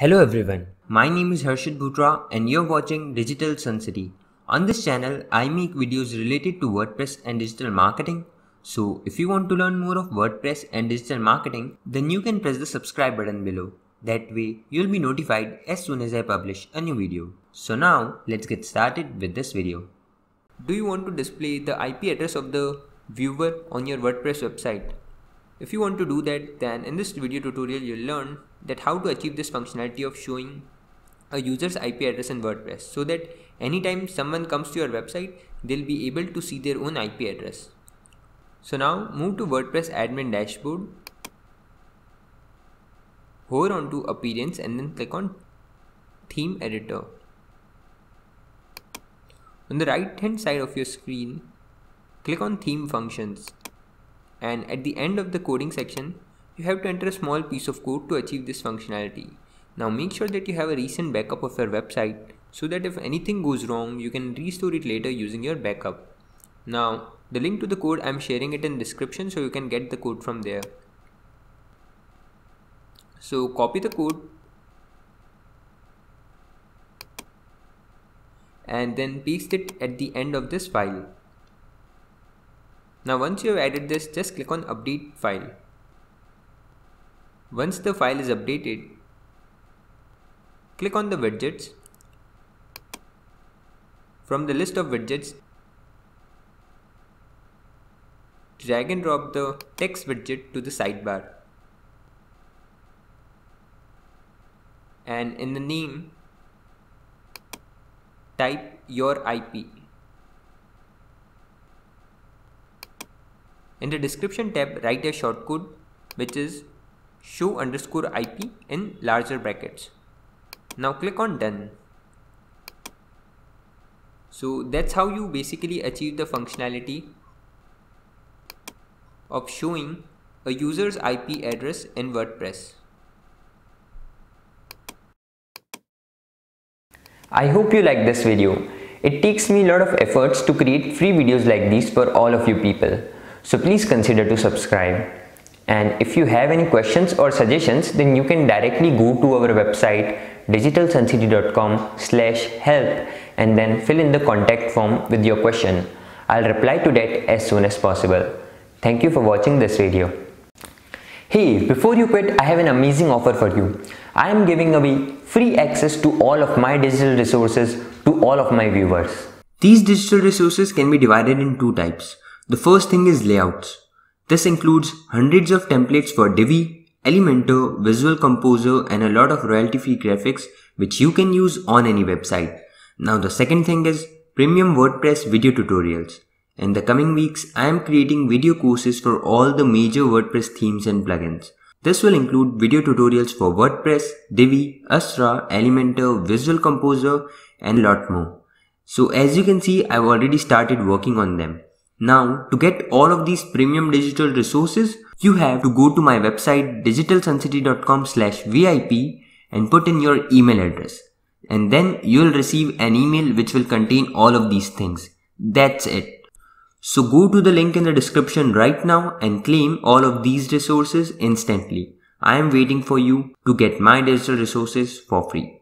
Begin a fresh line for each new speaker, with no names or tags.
Hello everyone, my name is Harshit Bhutra and you're watching Digital Suncity. On this channel, I make videos related to WordPress and digital marketing. So if you want to learn more of WordPress and digital marketing, then you can press the subscribe button below. That way, you'll be notified as soon as I publish a new video. So now, let's get started with this video. Do you want to display the IP address of the viewer on your WordPress website? If you want to do that, then in this video tutorial you'll learn that how to achieve this functionality of showing a user's IP address in WordPress so that anytime someone comes to your website, they'll be able to see their own IP address. So now move to WordPress admin dashboard, hover onto appearance and then click on theme editor. On the right hand side of your screen, click on theme functions and at the end of the coding section you have to enter a small piece of code to achieve this functionality. Now make sure that you have a recent backup of your website so that if anything goes wrong you can restore it later using your backup. Now the link to the code I'm sharing it in description so you can get the code from there. So copy the code and then paste it at the end of this file. Now once you have added this, just click on update file. Once the file is updated, click on the widgets. From the list of widgets, drag and drop the text widget to the sidebar. And in the name, type your IP. In the description tab, write a shortcode which is show underscore IP in larger brackets. Now click on done. So that's how you basically achieve the functionality of showing a user's IP address in WordPress.
I hope you like this video. It takes me a lot of efforts to create free videos like these for all of you people. So please consider to subscribe. And if you have any questions or suggestions, then you can directly go to our website digitalsuncity.com slash help and then fill in the contact form with your question. I'll reply to that as soon as possible. Thank you for watching this video. Hey, before you quit, I have an amazing offer for you. I am giving away free access to all of my digital resources to all of my viewers.
These digital resources can be divided in two types. The first thing is layouts. This includes hundreds of templates for Divi, Elementor, Visual Composer and a lot of royalty free graphics which you can use on any website. Now the second thing is premium WordPress video tutorials. In the coming weeks, I am creating video courses for all the major WordPress themes and plugins. This will include video tutorials for WordPress, Divi, Astra, Elementor, Visual Composer and lot more. So as you can see, I've already started working on them. Now, to get all of these premium digital resources, you have to go to my website digitalsuncity.com slash VIP and put in your email address. And then you'll receive an email which will contain all of these things. That's it. So go to the link in the description right now and claim all of these resources instantly. I am waiting for you to get my digital resources for free.